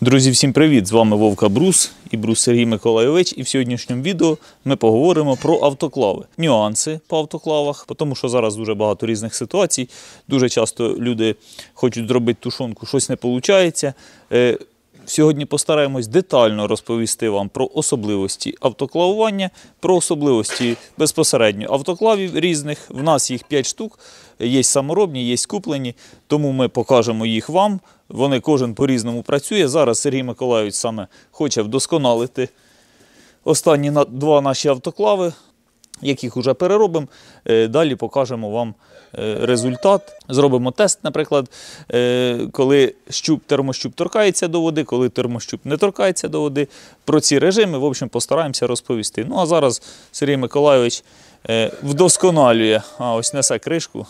Друзі, всім привіт! З вами Вовка Брус і Брус Сергій Миколайович. І в сьогоднішньому відео ми поговоримо про автоклави, нюанси по автоклавах, тому що зараз дуже багато різних ситуацій. Дуже часто люди хочуть зробити тушонку, щось не виходить. Сьогодні постараємось детально розповісти вам про особливості автоклавування, про особливості безпосередньо автоклавів різних. В нас їх 5 штук, є саморобні, є куплені, тому ми покажемо їх вам. Вони кожен по-різному працює. Зараз Сергій Миколайович саме хоче вдосконалити останні два наші автоклави, яких вже переробимо. Е, Далі покажемо вам результат. Зробимо тест, наприклад, е, коли щуп, термощуп торкається до води, коли термощуп не торкається до води. Про ці режими, в общем, постараємося розповісти. Ну а зараз Сергій Миколайович е, вдосконалює. А ось несе кришку.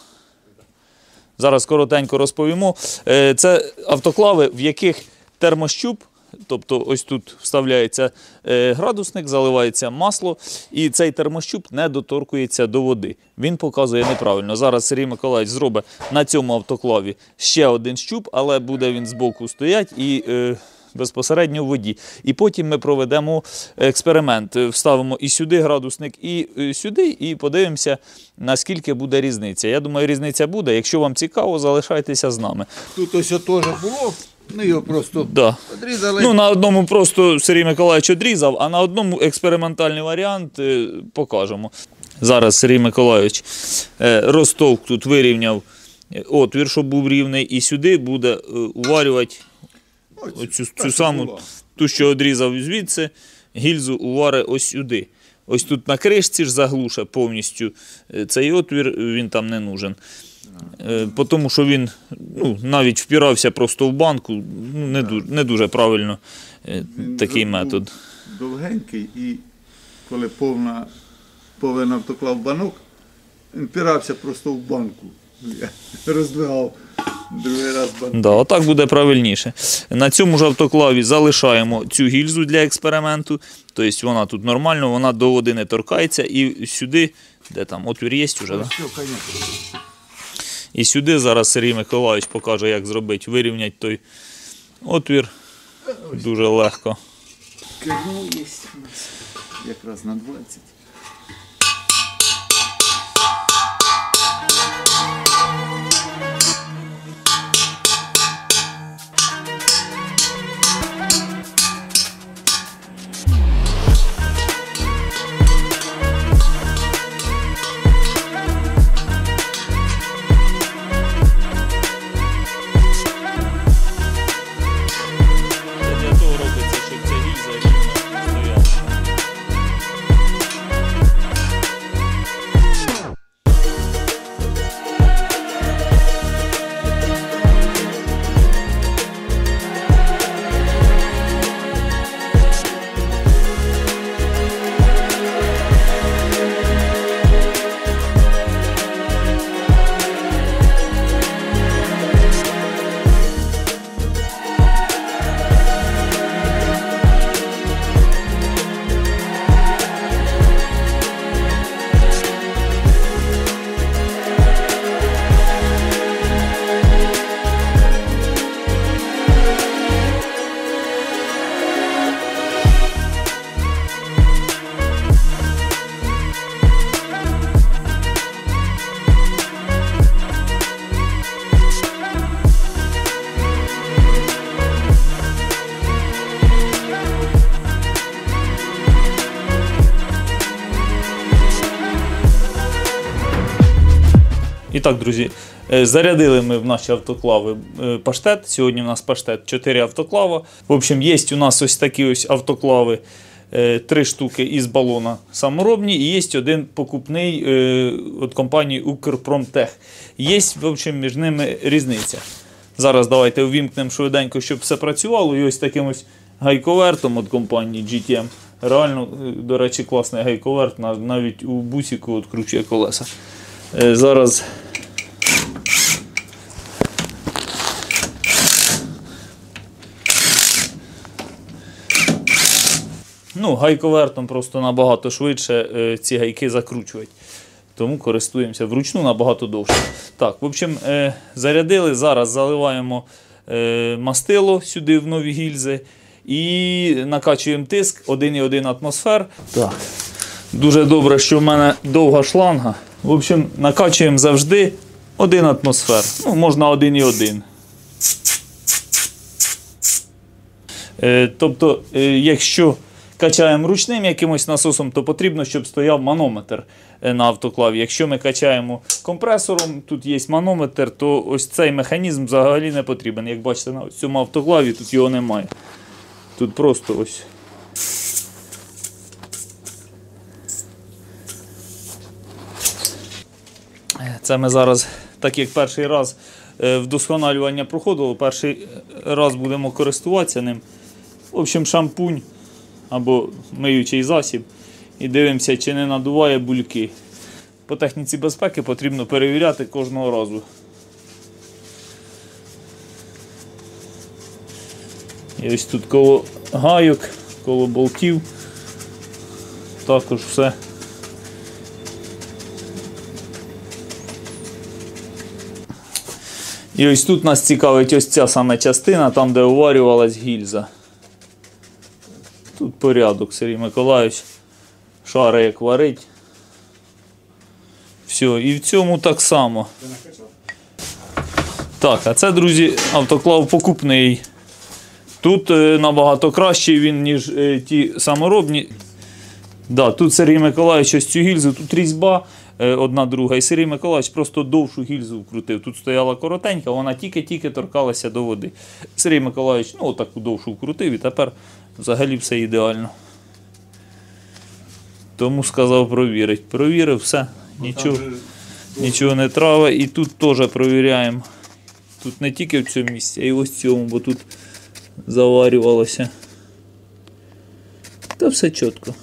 Зараз коротенько розповімо. Е, Це автоклави, в яких термощуп, тобто ось тут вставляється е, градусник, заливається масло, і цей термощуп не доторкується до води. Він показує неправильно. Зараз Сергій Миколаївич зробить на цьому автоклаві ще один щуп, але буде він збоку стоять і. е, Безпосередньо в воді. І потім ми проведемо експеримент. Вставимо і сюди градусник, і е, сюди, і подивимося, наскільки буде різниця. Я думаю, різниця буде. Якщо вам цікаво, залишайтеся з нами. Тут ось теж було, ну його просто Да. відрізали. Ну, на одному просто Сергій Миколаївич одрізав, а на одному експериментальний варіант е, покажемо. Зараз Сергій Миколаївич е, розтовк тут вирівняв е, отвір, щоб був рівний, і сюди буде е, уварювати Ось, оцю так, цю саму, була. ту, що одрізав звідси, гільзу увари ось сюди. Ось тут на кришці ж заглуше повністю е, цей отвір, він там не нужен. Е, Тому що він ну, навіть впірався просто в банку, ну, не, дуже, не дуже правильно е, Він такий метод. Довгенький і коли повна, повен автоклав банок, він пирався просто в банку. Роздвигав другий раз банк. Да, отак буде правильніше. На цьому ж автоклаві залишаємо цю гільзу для експерименту. Тобто вона тут нормально, вона до води не торкається. І сюди, де там отвір є вже, да? І сюди зараз Сергій Миколаївич покаже, як зробити, вирівняти той отвір дуже легко. Кермо є якраз на 20. Так, друзі, е, зарядили ми в наші автоклави е, паштет. Сьогодні у нас паштет 4 автоклава. В общем, є у нас ось такі ось автоклави. е, Три штуки із балона саморобні, і є один покупний від компанії Укрпромтех. Є, в общем, між ними різниця. Зараз давайте увімкнемо швиденько, щоб все працювало. І ось таким ось гайковертом від компанії GTM. Реально, е, до речі, класний гайковерт, навіть у бусіку відкручує колеса. Е, Зараз Ну, гайковертом просто набагато швидше е, ці гайки закручують. Тому користуємося вручну набагато довше. Так, в общем, е, зарядили. Зараз заливаємо мастило сюди в нові гільзи. І накачуємо тиск 1,1 атмосфер. Так. Дуже добре, що в мене довга шланга. В общем, накачуємо завжди 1 атмосфер. Ну, можна 1,1. Е, Тобто, е, якщо качаємо ручним якимось насосом, то потрібно, щоб стояв манометр е, на автоклаві. Якщо ми качаємо компресором, тут є манометр, то ось цей механізм взагалі не потрібен. Як бачите, на цьому автоклаві тут його немає. Тут просто ось. Це ми зараз, так як перший раз е, вдосконалювання проходило, перший раз будемо користуватися ним. В общем, шампунь або миючий засіб. І дивимося, чи не надуває бульки. По техніці безпеки потрібно перевіряти кожного разу. І ось тут коло гайок, коло болтів. Також все. І ось тут нас цікавить ось ця саме частина, там де уварювалась гільза. Тут порядок, Сергій Миколаївич. Шари як варить. Все, і в цьому так само. Так, а це, друзі, автоклав покупний. Тут е, набагато кращий він, ніж е, ті саморобні. Да, тут Сергій Миколаївич ось цю гільзу, тут різьба одна друга. І Сергій Миколаївич просто довшу гільзу вкрутив. Тут стояла коротенька, вона тільки-тільки торкалася до води. Сергій Миколаївич, ну, отаку довшу вкрутив і тепер взагалі все ідеально. Тому сказав провірить. Провірив все, нічого, нічого не трава. І тут теж провіряємо. Тут не тільки в цьому місці, а й ось в цьому, бо тут заварювалося. Та все чітко.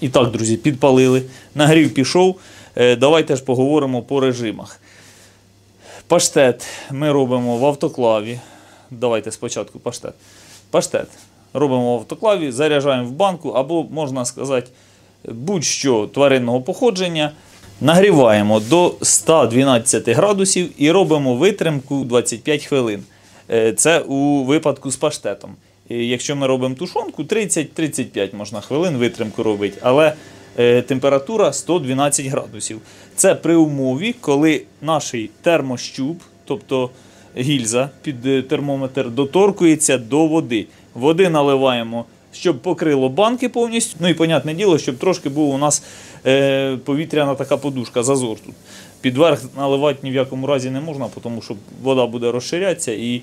І так, друзі, підпалили. Нагрів пішов. Е, Давайте ж поговоримо по режимах. Паштет ми робимо в автоклаві. Давайте спочатку паштет. Паштет робимо в автоклаві, заряджаємо в банку, або, можна сказати, будь-що тваринного походження. Нагріваємо до 112 градусів і робимо витримку 25 хвилин. Е, Це у випадку з паштетом. Якщо ми робимо тушонку, 30-35 можна хвилин витримку робити, але е, температура 112 градусів. Це при умові, коли наш термощуп, тобто гільза під е, термометр, доторкується до води. Води наливаємо, щоб покрило банки повністю. Ну і, понятне діло, щоб трошки був у нас е, повітряна така подушка, зазор тут. Під верх наливати ні в якому разі не можна, тому що вода буде розширятися і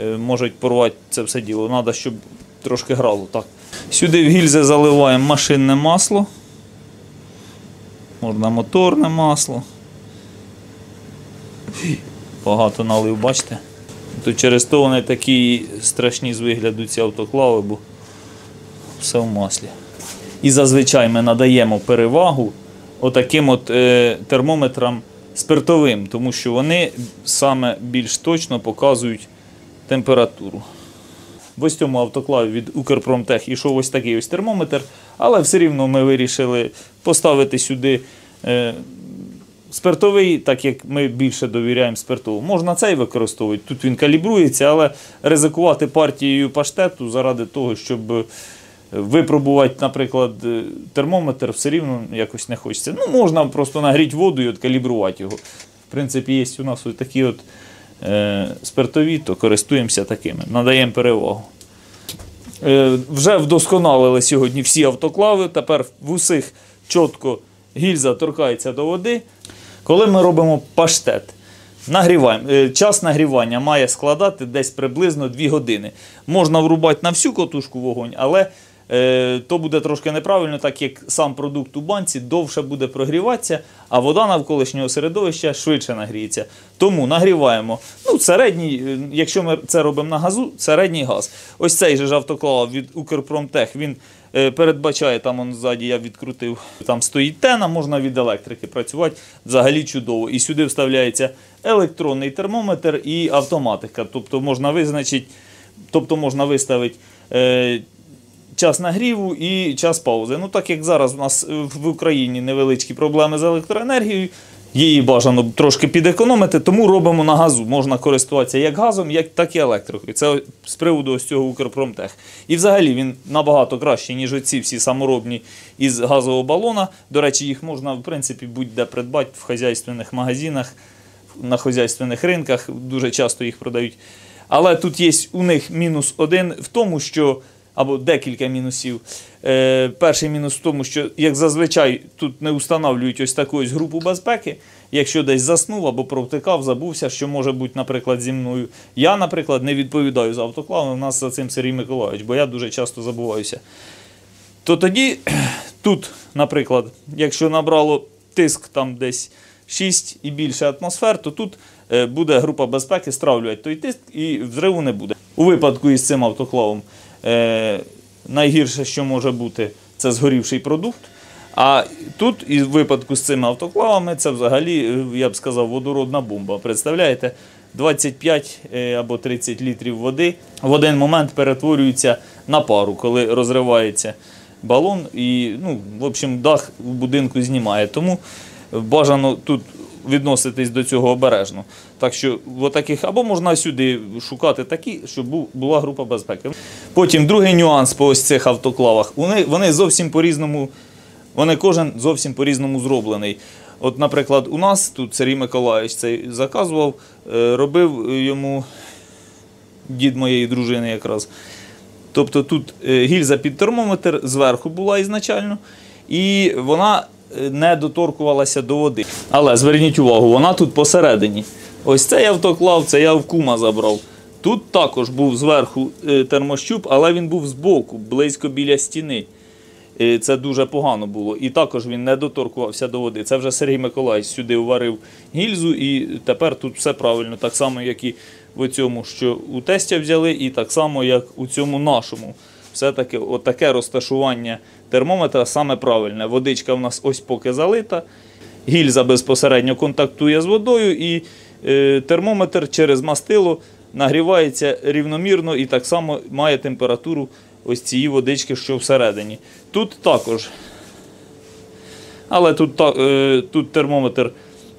е, можуть порвати це все діло. Треба, щоб трошки грало. Так. Сюди в гільзи заливаємо машинне масло. Можна моторне масло. Багато налив, бачите? То через то вони такі страшні з вигляду ці автоклави, бо все в маслі. І зазвичай ми надаємо перевагу отаким от е, термометрам спиртовим, тому що вони саме більш точно показують температуру. В цьому автоклаві від Укрпромтех ішов ось такий ось термометр, але все рівно ми вирішили поставити сюди е, спиртовий, так як ми більше довіряємо спиртову. Можна цей використовувати, тут він калібрується, але ризикувати партією паштету заради того, щоб е, випробувати, наприклад, е, термометр, все рівно якось не хочеться. Ну, можна просто нагріти воду і от калібрувати його. В принципі, є у нас ось такі от спиртові, то користуємося такими, надаємо перевагу. Е, вже вдосконалили сьогодні всі автоклави. Тепер в усіх чітко гільза торкається до води. Коли ми робимо паштет, нагріваємо. Е, Час нагрівання має складати десь приблизно 2 години. Можна врубати на всю котушку вогонь, але е, то буде трошки неправильно, так як сам продукт у банці довше буде прогріватися, а вода навколишнього середовища швидше нагріється. Тому нагріваємо. Ну, середній, е, якщо ми це робимо на газу, середній газ. Ось цей же ж автоклав від Укрпромтех, він е, передбачає, там он ззаді я відкрутив, там стоїть тена, можна від електрики працювати взагалі чудово. І сюди вставляється електронний термометр і автоматика. Тобто можна визначити, тобто можна виставити. Е, час нагріву і час паузи. Ну, так як зараз у нас в Україні невеличкі проблеми з електроенергією, Її бажано трошки підекономити, тому робимо на газу. Можна користуватися як газом, як, так і електрикою. Це з приводу ось цього Укрпромтех. І взагалі він набагато кращий, ніж оці всі саморобні із газового балона. До речі, їх можна, в принципі, будь-де придбати в хазяйственних магазинах, на хазяйственних ринках. Дуже часто їх продають. Але тут є у них мінус один в тому, що. Або декілька мінусів. Е, перший мінус в тому, що, як зазвичай, тут не встановлюють ось таку ось групу безпеки. Якщо десь заснув або провтикав, забувся, що може бути, наприклад, зі мною. Я, наприклад, не відповідаю за автоклав, у нас за цим Сергій Миколаївич, бо я дуже часто забуваюся. То тоді тут, наприклад, якщо набрало тиск там десь 6 і більше атмосфер, то тут е, буде група безпеки стравлювати той тиск і взриву не буде. У випадку із цим автоклавом найгірше, що може бути, це згорівший продукт. А тут, і в випадку з цими автоклавами, це взагалі, е, я б сказав, водородна бомба. Представляєте? 25 е, або 30 літрів води в один момент перетворюються на пару, коли розривається балон і, ну, в общем, дах в будинку знімає. Тому бажано тут відноситись до цього обережно. Так що таких, або можна сюди шукати такі, щоб була група безпеки. Потім другий нюанс по ось цих автоклавах. Вони, вони зовсім по-різному, вони кожен зовсім по-різному зроблений. От, наприклад, у нас тут Сергій Миколаївич цей заказував, е, робив йому дід моєї дружини якраз. Тобто тут е, гільза під термометр зверху була ізначально, і вона не доторкувалася до води. Але зверніть увагу, вона тут посередині. Ось цей автоклав, це я в кума забрав. Тут також був зверху е, термощуп, але він був збоку, близько біля стіни. Е, Це дуже погано було. І також він не доторкувався до води. Це вже Сергій Миколаївич сюди уварив гільзу, і тепер тут все правильно, так само, як і в цьому, що у тестя взяли, і так само, як у цьому нашому. Все-таки таке розташування термометра саме правильне. Водичка в нас ось поки залита, гільза безпосередньо контактує з водою, і е, термометр через мастило нагрівається рівномірно і так само має температуру ось цієї водички, що всередині. Тут також. Але тут, е, тут термометр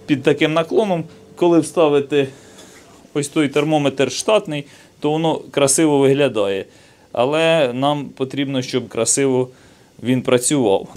під таким наклоном. Коли вставити ось той термометр штатний, то воно красиво виглядає. Але нам потрібно, щоб красиво він працював.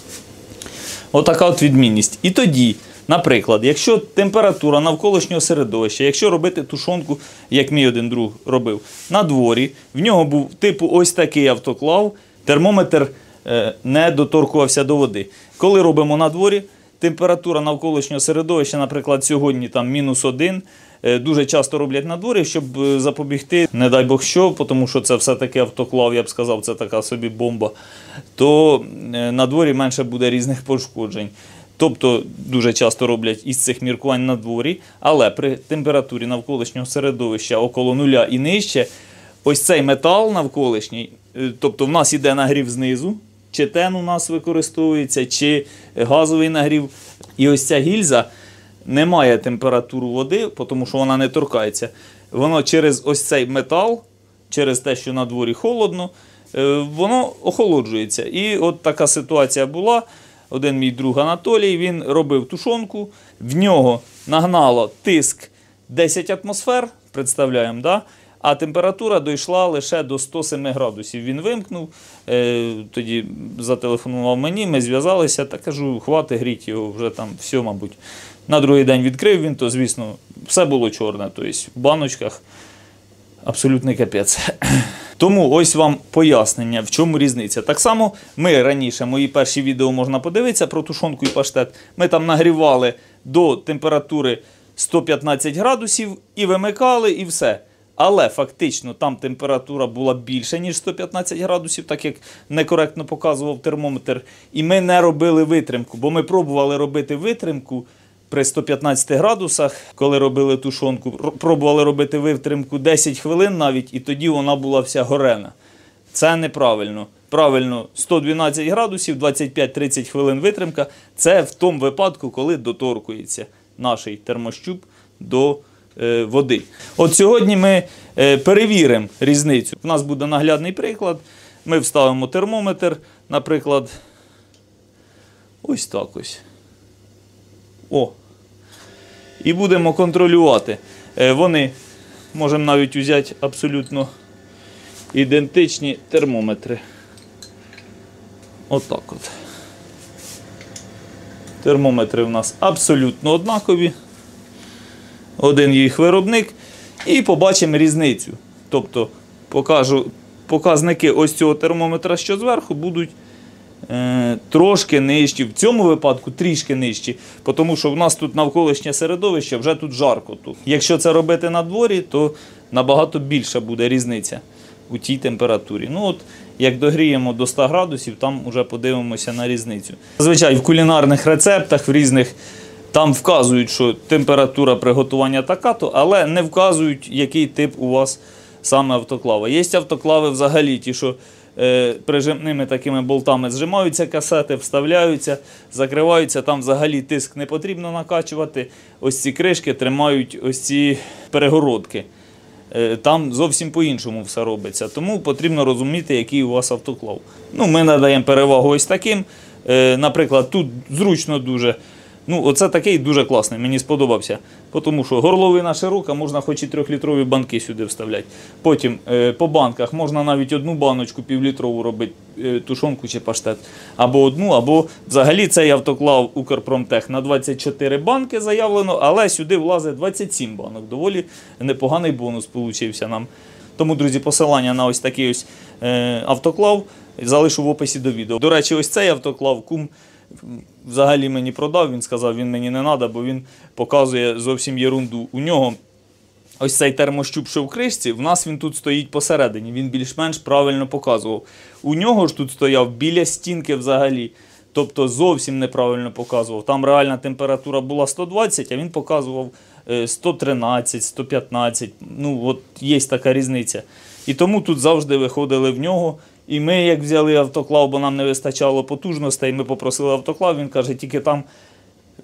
Отака от відмінність. І тоді, наприклад, якщо температура навколишнього середовища, якщо робити тушонку, як мій один друг робив, на дворі, в нього був типу ось такий автоклав, термометр е, не доторкувався до води. Коли робимо на дворі, температура навколишнього середовища, наприклад, сьогодні там мінус один. Е, Дуже часто роблять на дворі, щоб е, запобігти, не дай Бог що, тому що це все-таки автоклав, я б сказав, це така собі бомба. То е, на дворі менше буде різних пошкоджень. Тобто дуже часто роблять із цих міркувань на дворі, але при температурі навколишнього середовища около нуля і нижче, ось цей метал навколишній, тобто в нас іде нагрів знизу, чи тен у нас використовується, чи газовий нагрів. І ось ця гільза не має температуру води, тому що вона не торкається. Воно через ось цей метал, через те, що на дворі холодно, е, воно охолоджується. І от така ситуація була. Один мій друг Анатолій, він робив тушонку, в нього нагнало тиск 10 атмосфер, представляємо, да? а температура дійшла лише до 107 градусів. Він вимкнув, е, тоді зателефонував мені, ми зв'язалися та кажу, хвати гріть його вже там все, мабуть. На другий день відкрив він, то, звісно, все було чорне, тобто в баночках абсолютний капець. Тому ось вам пояснення, в чому різниця. Так само ми раніше, мої перші відео можна подивитися про тушонку і паштет. Ми там нагрівали до температури 115 градусів і вимикали, і все. Але фактично там температура була більше, ніж 115 градусів, так як некоректно показував термометр. І ми не робили витримку, бо ми пробували робити витримку при 115 градусах, коли робили тушонку, пробували робити витримку 10 хвилин навіть, і тоді вона була вся горена. Це неправильно. Правильно, 112 градусів, 25-30 хвилин витримка. Це в тому випадку, коли доторкується наш термощуп до е, води. От сьогодні ми е, перевіримо різницю. У нас буде наглядний приклад. Ми вставимо термометр, наприклад, ось так ось. О, і будемо контролювати. Е, Вони можемо навіть взяти абсолютно ідентичні термометри. Отак от. Термометри в нас абсолютно однакові. Один їх виробник. І побачимо різницю. Тобто покажу, показники ось цього термометра, що зверху, будуть трошки нижчі. В цьому випадку трішки нижчі, тому що в нас тут навколишнє середовище, вже тут жарко. Тут. Якщо це робити на дворі, то набагато більша буде різниця у тій температурі. Ну от, як догріємо до 100 градусів, там вже подивимося на різницю. Зазвичай в кулінарних рецептах, в різних там вказують, що температура приготування така, то але не вказують, який тип у вас саме автоклава. Є автоклави взагалі, ті, що е, прижимними такими болтами зжимаються касети, вставляються, закриваються. Там взагалі тиск не потрібно накачувати. Ось ці кришки тримають ось ці перегородки. Е, Там зовсім по-іншому все робиться. Тому потрібно розуміти, який у вас автоклав. Ну, ми надаємо перевагу ось таким. Е, Наприклад, тут зручно дуже. Ну, оце такий дуже класний, мені сподобався. Тому що горловина широка, можна хоч і трьохлітрові банки сюди вставляти. Потім е, по банках можна навіть одну баночку півлітрову робити, е, тушонку чи паштет. Або одну, або взагалі цей автоклав Укрпромтех на 24 банки заявлено, але сюди влазить 27 банок. Доволі непоганий бонус получився нам. Тому, друзі, посилання на ось такий ось е, автоклав залишу в описі до відео. До речі, ось цей автоклав кум взагалі мені продав. Він сказав, він мені не треба, бо він показує зовсім єрунду. У нього ось цей термощуп, що в кришці, в нас він тут стоїть посередині. Він більш-менш правильно показував. У нього ж тут стояв біля стінки взагалі. Тобто зовсім неправильно показував. Там реальна температура була 120, а він показував е, 113, 115. Ну, от є така різниця. І тому тут завжди виходили в нього. І ми, як взяли автоклав, бо нам не вистачало потужностей, ми попросили автоклав, він каже, тільки там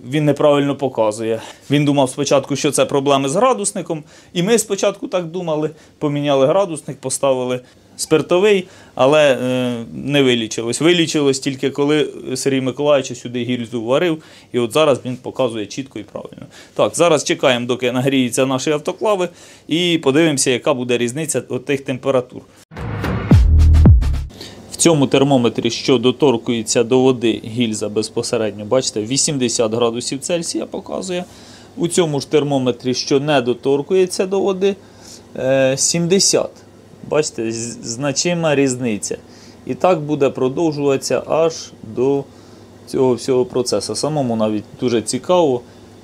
він неправильно показує. Він думав спочатку, що це проблеми з градусником. І ми спочатку так думали, поміняли градусник, поставили спиртовий, але е, не вилічилось. Вилічилось тільки коли Сергій Миколаївич сюди гільзу варив, і от зараз він показує чітко і правильно. Так, зараз чекаємо, доки нагріються наші автоклави, і подивимося, яка буде різниця от тих температур. Цьому термометрі, що доторкується до води гільза безпосередньо, бачите, 80 градусів Цельсія показує. У цьому ж термометрі, що не доторкується до води, е, 70. Бачите, значима різниця. І так буде продовжуватися аж до цього всього процесу. Самому навіть дуже цікаво,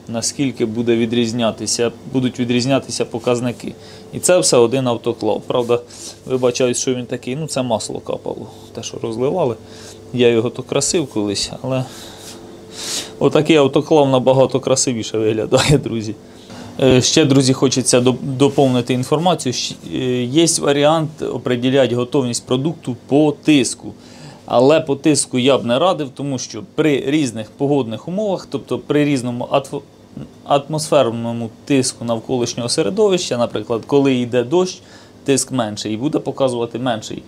наскільки буде відрізнятися, будуть відрізнятися показники. І це все один автоклав. Правда, вибачаюсь, що він такий, ну це масло капало, те, що розливали. Я його то красив колись, але отакий автоклав набагато красивіше виглядає, друзі. Е, Ще, друзі, хочеться доповнити інформацію. Е, Є варіант определяти готовність продукту по тиску. Але по тиску я б не радив, тому що при різних погодних умовах, тобто при різному атмосферному тиску навколишнього середовища, наприклад, коли йде дощ, тиск менший і буде показувати менший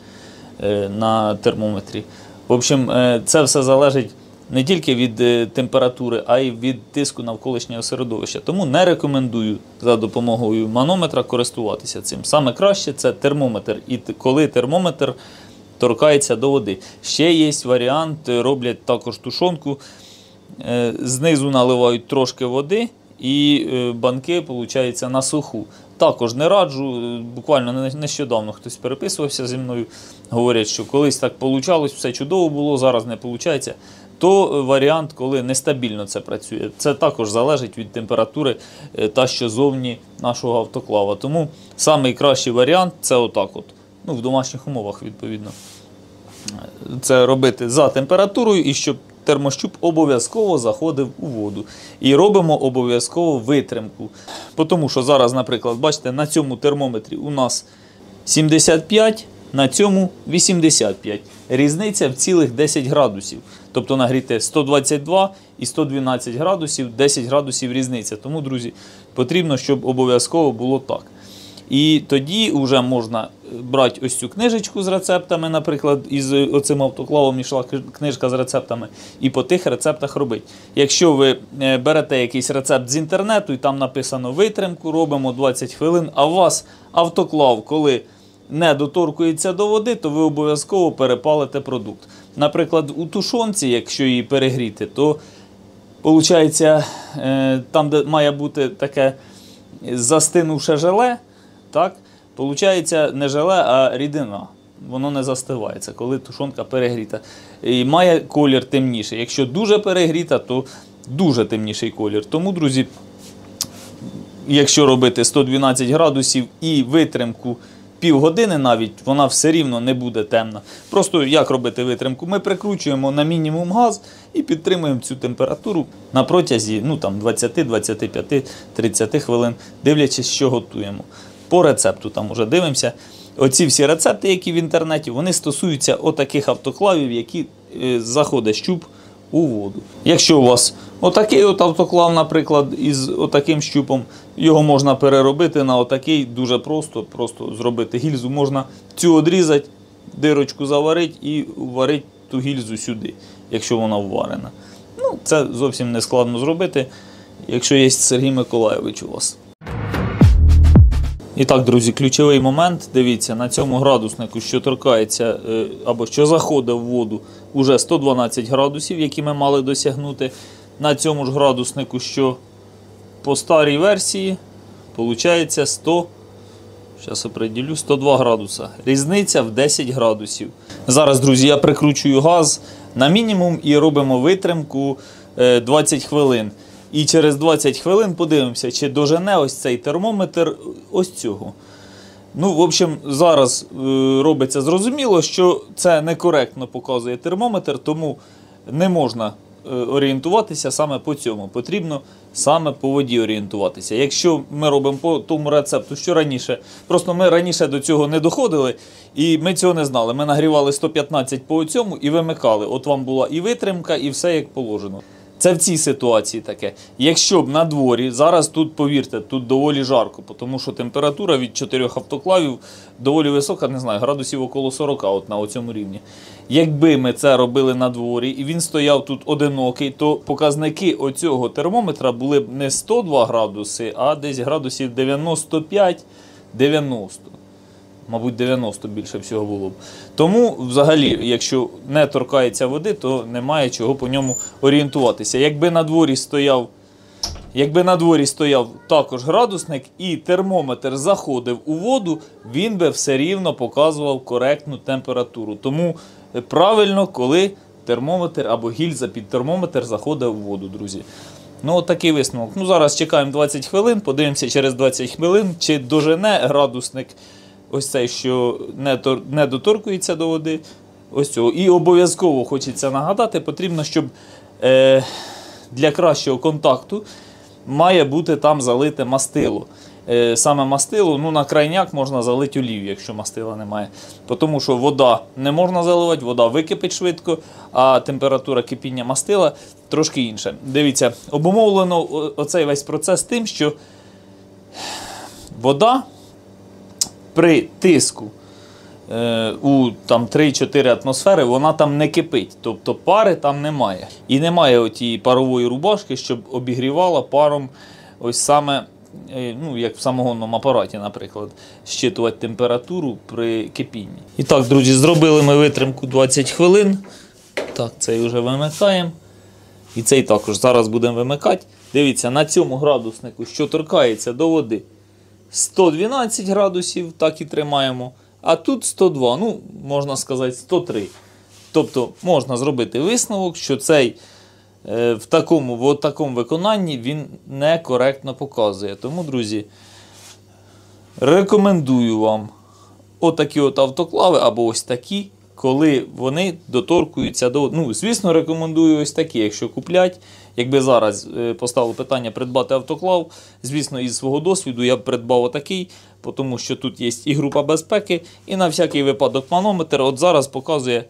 е, на термометрі. В общем, е, це все залежить не тільки від е, температури, а й від тиску навколишнього середовища. Тому не рекомендую за допомогою манометра користуватися цим. Саме краще це термометр. І коли термометр торкається до води. Ще є варіант, роблять також тушонку. Знизу наливають трошки води і е, банки, виходить, на суху. Також не раджу. е, Буквально не- нещодавно хтось переписувався зі мною. Говорять, що колись так вийшло, все чудово було, зараз не виходить. То е, варіант, коли нестабільно це працює. Це також залежить від температури та що зовні нашого автоклава. Тому найкращий варіант це отак. от. Ну, в домашніх умовах, відповідно це робити за температурою і щоб термощуп обов'язково заходив у воду. І робимо обов'язково витримку. Тому що зараз, наприклад, бачите, на цьому термометрі у нас 75, на цьому 85. Різниця в цілих 10 градусів. Тобто нагріти 122 і 112 градусів, 10 градусів різниця. Тому, друзі, потрібно, щоб обов'язково було так. І тоді вже можна брати ось цю книжечку з рецептами, наприклад, із оцим автоклавом йшла книжка з рецептами, і по тих рецептах робити. Якщо ви е, берете якийсь рецепт з інтернету і там написано витримку, робимо 20 хвилин, а у вас автоклав, коли не доторкується до води, то ви обов'язково перепалите продукт. Наприклад, у тушонці, якщо її перегріти, то е, там, де має бути таке застинувше желе, так? Получається не желе, а рідина. Воно не застивається, коли тушонка перегріта. І має колір темніший. Якщо дуже перегріта, то дуже темніший колір. Тому, друзі, якщо робити 112 градусів і витримку півгодини навіть, вона все рівно не буде темна. Просто як робити витримку? Ми прикручуємо на мінімум газ і підтримуємо цю температуру на протязі ну, там, 20, 25, 30 хвилин, дивлячись, що готуємо. По рецепту там уже дивимося. Оці всі рецепти, які в інтернеті, вони стосуються отаких автоклавів, які е, заходить щуп у воду. Якщо у вас отакий от автоклав, наприклад, із отаким щупом, його можна переробити на отакий дуже просто, просто зробити гільзу. Можна цю одрізати, дирочку заварити і варити ту гільзу сюди, якщо вона вварена. Ну, це зовсім не складно зробити, якщо є Сергій Миколайович у вас. І так, друзі, ключовий момент. Дивіться, на цьому градуснику, що торкається е, або що заходить в воду, уже 112 градусів, які ми мали досягнути. На цьому ж градуснику, що по старій версії, виходить 100. Зараз оприділю 102 градуса. Різниця в 10 градусів. Зараз, друзі, я прикручую газ на мінімум і робимо витримку е, 20 хвилин. І через 20 хвилин подивимося, чи дожене ось цей термометр ось цього. Ну, в общем, зараз е, робиться зрозуміло, що це некоректно показує термометр, тому не можна е, орієнтуватися саме по цьому. Потрібно саме по воді орієнтуватися. Якщо ми робимо по тому рецепту, що раніше, просто ми раніше до цього не доходили, і ми цього не знали. Ми нагрівали 115 по цьому і вимикали. От вам була і витримка, і все як положено. Це в цій ситуації таке. Якщо б на дворі, зараз тут, повірте, тут доволі жарко, тому що температура від чотирьох автоклавів доволі висока, не знаю, градусів около 40 от на цьому рівні. Якби ми це робили на дворі і він стояв тут одинокий, то показники оцього термометра були б не 102 градуси, а десь градусів 95-90 мабуть, 90 більше всього було б. Тому, взагалі, якщо не торкається води, то немає чого по ньому орієнтуватися. Якби на дворі стояв. Якби на дворі стояв також градусник і термометр заходив у воду, він би все рівно показував коректну температуру. Тому е, правильно, коли термометр або гільза під термометр заходить у воду, друзі. Ну, такий висновок. Ну, зараз чекаємо 20 хвилин, подивимося через 20 хвилин, чи дожене градусник ось цей, що не, тор, не доторкується до води. Ось цього. І обов'язково хочеться нагадати, потрібно, щоб е, для кращого контакту має бути там залите мастило. Е, саме мастило, ну на крайняк можна залити олію, якщо мастила немає. Тому що вода не можна заливати, вода википить швидко, а температура кипіння мастила трошки інша. Дивіться, обумовлено оцей весь процес тим, що вода при тиску е, у там 3-4 атмосфери вона там не кипить, тобто пари там немає. І немає отієї парової рубашки, щоб обігрівала паром ось саме, е, ну, як в самогонному апараті, наприклад, щитувати температуру при кипінні. І так, друзі, зробили ми витримку 20 хвилин. Так, цей вже вимикаємо. І цей також зараз будемо вимикати. Дивіться, на цьому градуснику, що торкається до води, 112 градусів, так і тримаємо. А тут 102, ну, можна сказати, 103. Тобто можна зробити висновок, що цей е, в такому, в такому виконанні він некоректно показує. Тому, друзі, рекомендую вам отакі от автоклави або ось такі, коли вони доторкуються до. Ну, звісно, рекомендую ось такі, якщо куплять. Якби зараз е, поставило питання придбати автоклав, звісно, із свого досвіду я б придбав отакий, тому що тут є і група безпеки, і на всякий випадок манометр. От зараз показує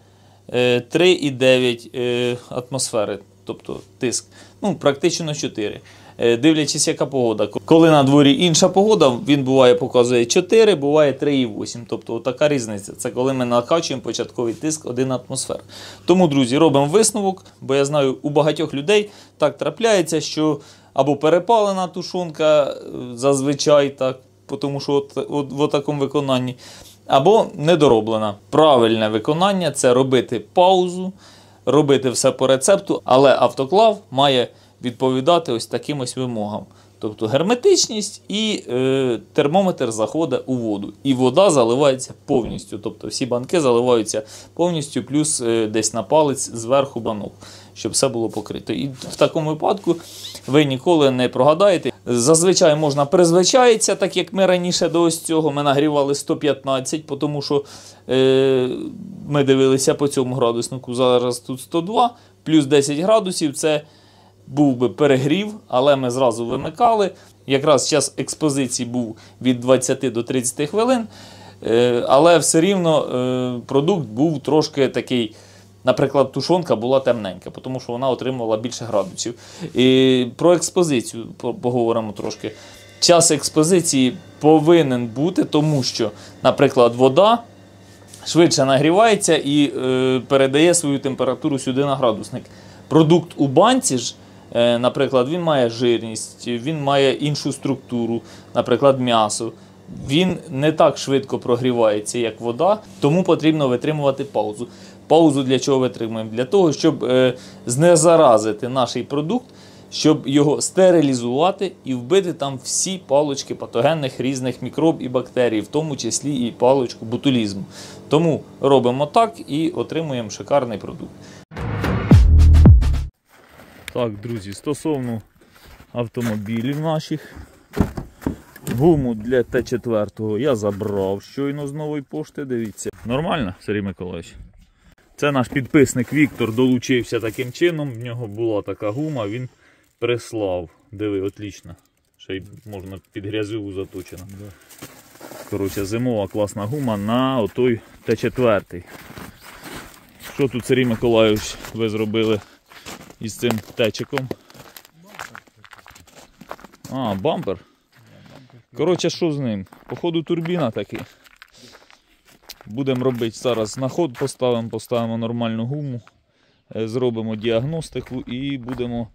е, 3,9 е, атмосфери, тобто тиск. Ну, практично 4. Е, дивлячись, яка погода. Коли на дворі інша погода, він буває показує 4, буває 3,8. Тобто така різниця. Це коли ми накачуємо початковий тиск 1 атмосфер. Тому, друзі, робимо висновок, бо я знаю, у багатьох людей так трапляється, що або перепалена тушонка е, зазвичай так, тому що от, от, в такому виконанні. Або недороблена. Правильне виконання це робити паузу, робити все по рецепту, але автоклав має відповідати ось таким ось вимогам. Тобто герметичність і е, термометр заходить у воду. І вода заливається повністю. Тобто всі банки заливаються повністю, плюс е, десь на палець зверху банок, щоб все було покрито. І в такому випадку ви ніколи не прогадаєте. Зазвичай можна призвичаїтися, так як ми раніше до ось цього ми нагрівали 115, тому що е, ми дивилися по цьому градуснику. Зараз тут 102, плюс 10 градусів це був би перегрів, але ми зразу вимикали. Якраз час експозиції був від 20 до 30 хвилин. Е, Але все рівно е, продукт був трошки такий. Наприклад, тушонка була темненька, тому що вона отримувала більше градусів. І про експозицію поговоримо трошки. Час експозиції повинен бути, тому що, наприклад, вода швидше нагрівається і е, передає свою температуру сюди на градусник. Продукт у банці ж, наприклад, він має жирність, він має іншу структуру, наприклад, м'ясо. Він не так швидко прогрівається, як вода, тому потрібно витримувати паузу. Паузу для чого витримуємо? Для того, щоб е, знезаразити наш продукт, щоб його стерилізувати і вбити там всі палочки патогенних різних мікроб і бактерій, в тому числі і палочку ботулізму. Тому робимо так і отримуємо шикарний продукт. Так, друзі, стосовно автомобілів наших. Гуму для Т4 я забрав щойно з нової пошти. Дивіться. Нормально, Сергій Миколаївич? Це наш підписник Віктор долучився таким чином. В нього була така гума, він прислав. Диви, отлично. Ще й можна під грязю заточена. Коротше, зимова класна гума на отой Т4. Що тут, Сергій Миколаївич, ви зробили із цим течиком? А, бампер. Коротше, що з ним? Походу турбіна таки. Будемо робити зараз на ход, поставимо, поставимо нормальну гуму, е, зробимо діагностику і будемо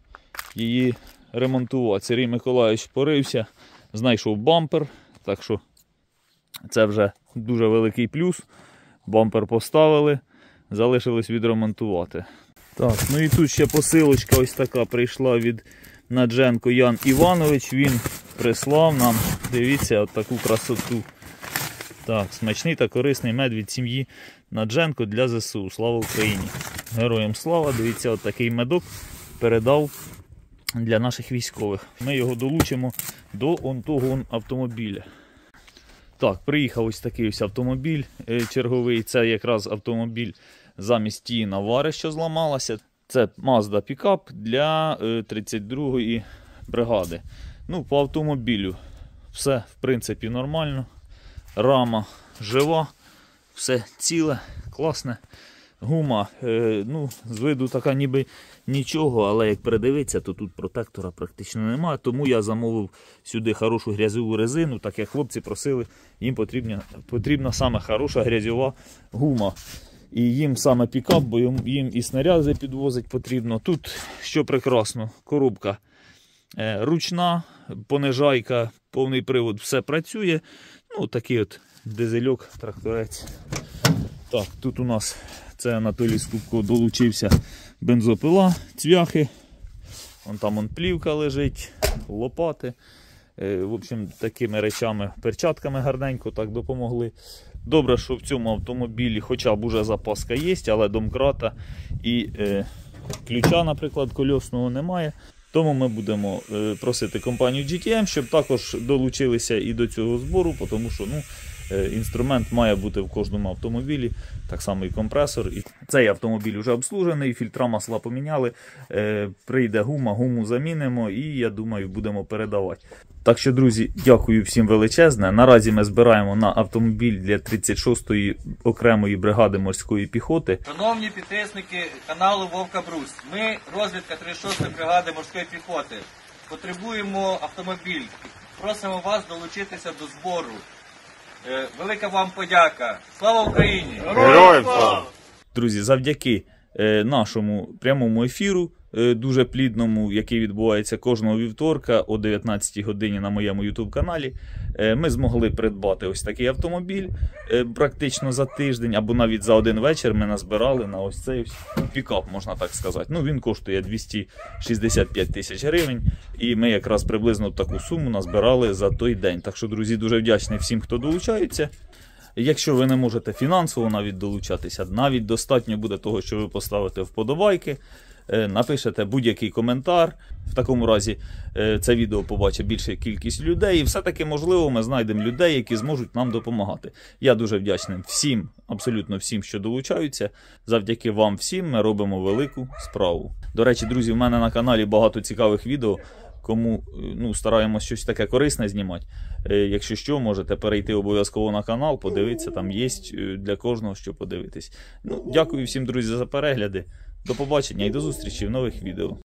її ремонтувати. Сергій Миколаївич порився, знайшов бампер, так що це вже дуже великий плюс. Бампер поставили, залишилось відремонтувати. Так, ну і тут ще посилочка ось така прийшла від Надженко Ян Іванович. Він прислав нам, дивіться, от таку красоту. Так, смачний та корисний мед від сім'ї Надженко для ЗСУ. Слава Україні! Героям слава! Дивіться, от такий медок передав для наших військових. Ми його долучимо до он того он автомобіля. Так, приїхав ось такий ось автомобіль е, черговий. Це якраз автомобіль замість тієї навари, що зламалася. Це Mazda пікап для е, 32-ї бригади. Ну, по автомобілю все в принципі нормально. Рама жива, все ціле, класне. Гума, е, ну, з виду така ніби нічого, але як передивитися, то тут протектора практично немає. Тому я замовив сюди хорошу грязьову резину, так як хлопці просили, їм потрібна, потрібна саме хороша грязьова гума. І їм саме пікап, бо їм, і снаряди підвозить потрібно. Тут що прекрасно, коробка е, ручна, понижайка, повний привод, все працює. Ну, такий от дизельок, тракторець. Так, тут у нас це Анатолій Скупко долучився бензопила, цвяхи. Вон там он плівка лежить, лопати. Е, В общем, такими речами, перчатками гарненько так допомогли. Добре, що в цьому автомобілі хоча б уже запаска є, але домкрата і е, ключа, наприклад, кольосного немає. Тому ми будемо е, просити компанію GTM, щоб також долучилися і до цього збору, тому що ну, інструмент має бути в кожному автомобілі, так само і компресор. І цей автомобіль вже обслужений, фільтра масла поміняли. Е, прийде гума, гуму замінимо і я думаю, будемо передавати. Так що, друзі, дякую всім величезне. Наразі ми збираємо на автомобіль для 36-ї окремої бригади морської піхоти. Шановні підписники каналу Вовка Брус, ми розвідка 36-ї бригади морської піхоти. потребуємо автомобіль. Просимо вас долучитися до збору. Е, Велика вам подяка. Слава Україні! Героям слава! Друзі, завдяки е, нашому прямому ефіру, дуже плідному, який відбувається кожного вівторка о 19-й годині на моєму YouTube каналі, е, ми змогли придбати ось такий автомобіль е, практично за тиждень або навіть за один вечір ми назбирали на ось цей пікап, можна так сказати. Ну він коштує 265 тисяч гривень, і ми якраз приблизно таку суму назбирали за той день. Так що, друзі, дуже вдячний всім, хто долучається. Якщо ви не можете фінансово навіть долучатися, навіть достатньо буде того, що ви поставите вподобайки, е, напишете будь-який коментар. В такому разі е, це відео побачить більша кількість людей, і все-таки, можливо, ми знайдемо людей, які зможуть нам допомагати. Я дуже вдячний всім, абсолютно всім, що долучаються. Завдяки вам всім ми робимо велику справу. До речі, друзі, в мене на каналі багато цікавих відео. Кому е, ну, стараємось щось таке корисне знімати. Е, Якщо що, можете перейти обов'язково на канал, подивитися, там є е, для кожного що подивитись. Ну, дякую всім, друзі, за перегляди. До побачення і до зустрічі в нових відео.